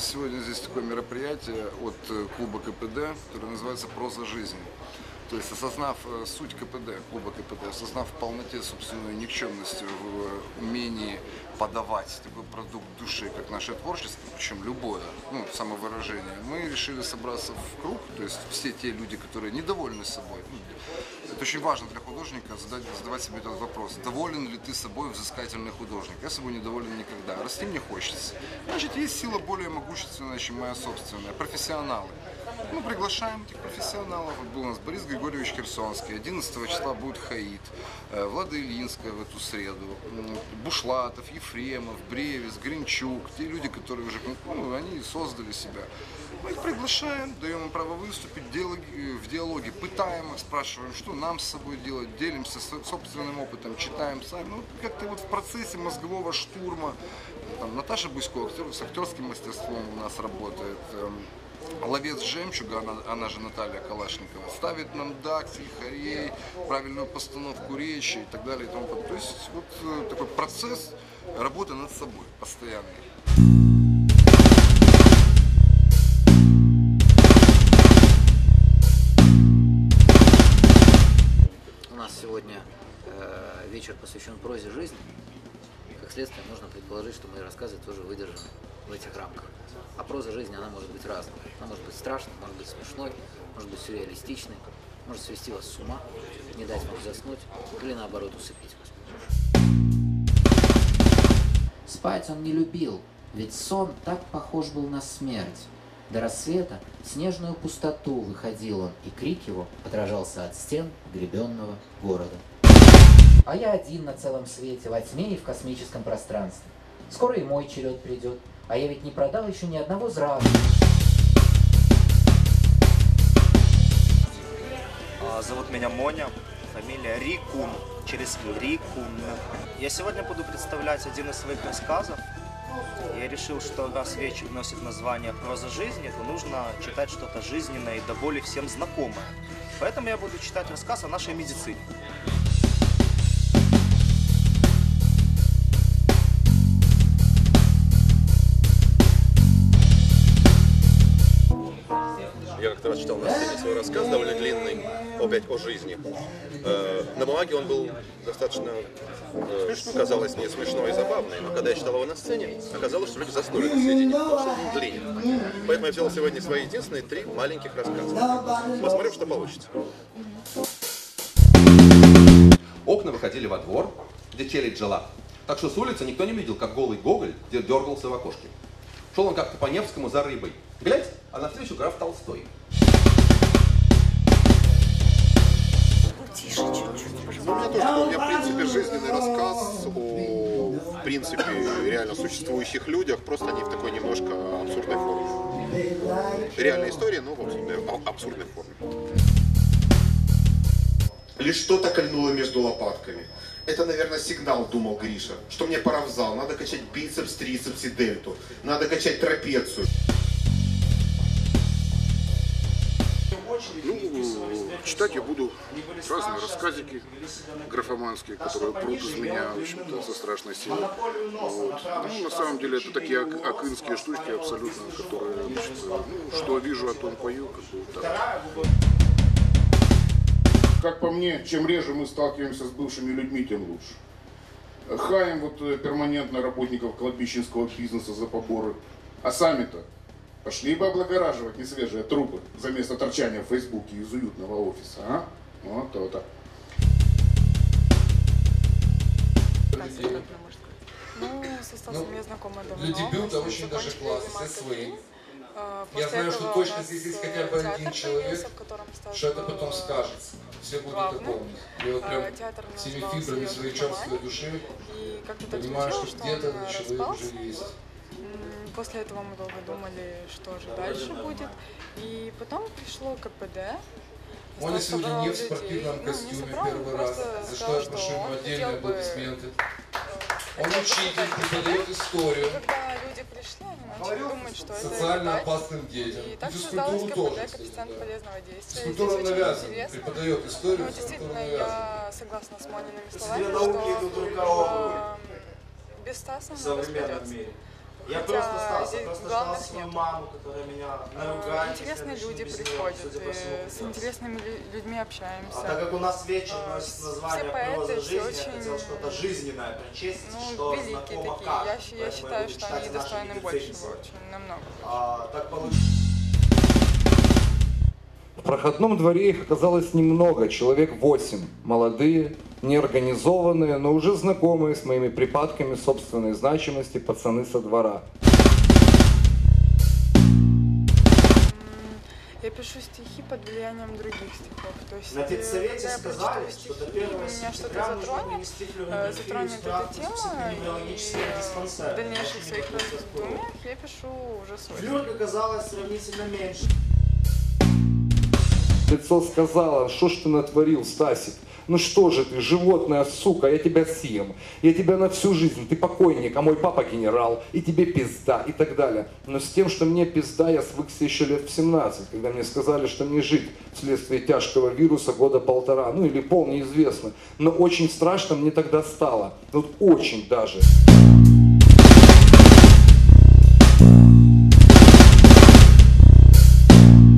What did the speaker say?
сегодня здесь такое мероприятие от э, клуба КПД, которое называется «Проза жизни». То есть, осознав э, суть КПД, клуба КПД, осознав в полноте собственную никчемность в э, умении подавать такой продукт души, как наше творчество, причем любое, ну, самовыражение, мы решили собраться в круг, то есть все те люди, которые недовольны собой. Ну, это очень важно для художника задать, задавать себе этот вопрос. Доволен ли ты собой взыскательный художник? Я собой недоволен никогда. Расти мне хочется. Значит, есть сила более могущественная, чем моя собственная. Профессионалы. Мы приглашаем этих профессионалов. Вот был у нас Борис Григорьевич Херсонский. 11 числа будет Хаид. э, Влада Ильинская в эту среду. Бушлатов, Ефремов, Бревис, Гринчук. Те люди, которые уже ну, они создали себя. Мы их приглашаем, даем им право выступить в диалоге, пытаем их, спрашиваем, что нам с собой делать, делимся со- собственным опытом, читаем сами. Ну, как-то вот в процессе мозгового штурма, там, Наташа Бусько, актер с актерским мастерством у нас работает, эм, Ловец жемчуга, она, она же Наталья Калашникова, ставит нам дактиль, хорей, правильную постановку речи и так далее и тому. То есть вот э, такой процесс работы над собой постоянный. У нас сегодня э, вечер посвящен прозе жизни. Как следствие, можно предположить, что мои рассказы тоже выдержаны в этих рамках. А проза жизни, она может быть разной. Она может быть страшной, может быть смешной, может быть сюрреалистичной, может свести вас с ума, не дать вам заснуть или наоборот усыпить вас. Спать он не любил, ведь сон так похож был на смерть. До рассвета в снежную пустоту выходил он, и крик его отражался от стен гребенного города. А я один на целом свете, во тьме и в космическом пространстве. Скоро и мой черед придет, а я ведь не продал еще ни одного зраза. А, Зовут меня Моня, фамилия Рикун, через Рикун. Я сегодня буду представлять один из своих рассказов. Я решил, что раз вечер носит название «Проза жизни», то нужно читать что-то жизненное и до боли всем знакомое. Поэтому я буду читать рассказ о нашей медицине. Я как-то раз читал на сцене свой рассказ, довольно длинный, опять о жизни. Э, На бумаге он был достаточно, э, казалось мне, смешной и забавный, но когда я читал его на сцене, оказалось, что люди заснули на середине, потому что он длинен. Поэтому я взял сегодня свои единственные три маленьких рассказа. Посмотрим, что получится. Окна выходили во двор, где челядь жила. Так что с улицы никто не видел, как голый Гоголь де- дергался в окошке. Шел он как-то по Невскому за рыбой. Глядь, а навстречу граф Толстой. Ну, у меня тоже, у меня, в принципе, жизненный рассказ о, в принципе, реально существующих людях, просто они в такой немножко абсурдной форме. Реальная история, но в а- абсурдной форме. Лишь что-то кольнуло между лопатками. Это, наверное, сигнал, думал Гриша, что мне пора в зал. Надо качать бицепс, трицепс и дельту. Надо качать трапецию. Ну, читать я буду разные рассказики графоманские, которые прут из меня, в общем-то, со страшной силой. Вот. Ну, на самом деле, это такие ак- акынские штучки абсолютно, которые, значит, ну, что вижу, о том пою, как бы вот так. Как по мне, чем реже мы сталкиваемся с бывшими людьми, тем лучше. Хаем вот э, перманентно работников кладбищенского бизнеса за поборы. А сами-то пошли бы облагораживать несвежие трупы за место торчания в Фейсбуке из уютного офиса, а? Вот то-то. Ну, со Стасом я знакома давно. Для дебюта очень даже маркетинг. свой. А, Я после знаю, что точно, если есть э, хотя бы один человек, что это потом э, скажется. Все будут это помнить. Я вот прям А, театр всеми фибрами «Её своей черствой образование». души И как-то так понимаю, что где-то э, человек уже есть. После этого мы долго думали, что же дальше будет. И потом пришло КПД. Он Стас сегодня собрал не в людей. спортивном Ну, не костюме собрал, первый раз, просто за что я отношу ему он отдельные аплодисменты. Он хотел бы учитель, преподает историю когда люди пришли, они начали думать, что это социально опасным детям. И И так создалось тоже, КПД, кстати, коэффициент да. полезного действия. Физкультура Здесь очень навязана, интересно. преподает историю, Ну, действительно, я согласна с Мониными словами, что э, без Стаса не вперед. Я Хотя просто остался, просто ждал свою нет. маму, которая меня Э, наругает. Интересные я люди приходят, судя по всему, э, с интересными лю- людьми общаемся. А так как у нас вечер А, носит название «Проза жизни», я очень, хотел что-то жизненное прочесть, Ну, что великие знакомо такие. каждому. Я, щ- я Поэтому считаю, что они достойны большего, очень намного. А, так получилось. В проходном дворе их оказалось немного, человек восемь. Молодые, неорганизованные, но уже знакомые с моими припадками собственной значимости пацаны со двора. Я пишу стихи под влиянием других стихов. То есть, На э, педсовете когда я сказали, прочту что до стихи, 1 меня что-то затронет, э, затронет эта тема, и э, в дальнейших своих раздумьях я пишу уже свой. Флюрк оказалось сравнительно меньше. Лицо сказала, что ж ты натворил, Стасик? Ну что же ты, животное, сука, я тебя съем. Я тебя на всю жизнь, ты покойник, а мой папа генерал, и тебе пизда, и так далее. Но с тем, что мне пизда, я свыкся еще лет в 17, когда мне сказали, что мне жить вследствие тяжкого вируса года полтора, ну или пол, неизвестно. Но очень страшно мне тогда стало, вот очень даже.